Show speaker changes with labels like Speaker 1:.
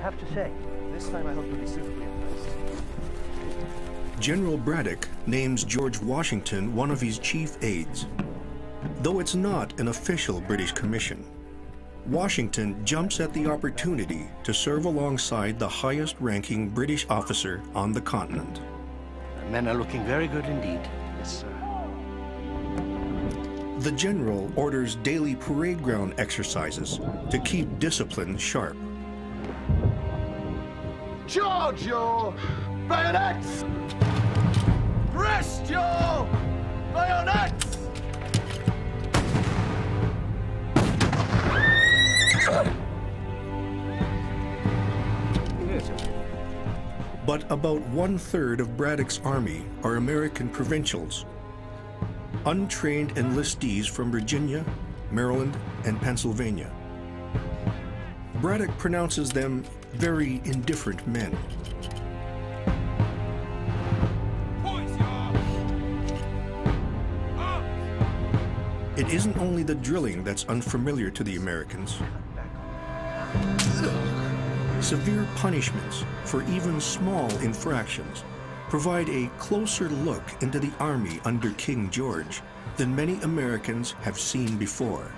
Speaker 1: have to say.
Speaker 2: This time I hope you'll be suitably impressed.
Speaker 3: General Braddock names George Washington one of his chief aides. Though it's not an official British commission, Washington jumps at the opportunity to serve alongside the highest ranking British officer on the continent.
Speaker 1: The men are looking very good indeed.
Speaker 2: Yes, sir.
Speaker 3: The general orders daily parade ground exercises to keep discipline sharp.
Speaker 2: Charge your bayonets! Rest your bayonets!
Speaker 3: But about one third of Braddock's army are American provincials, untrained enlistees from Virginia, Maryland, and Pennsylvania. Braddock pronounces them very indifferent men. It isn't only the drilling that's unfamiliar to the Americans. Severe punishments for even small infractions provide a closer look into the army under King George than many Americans have seen before.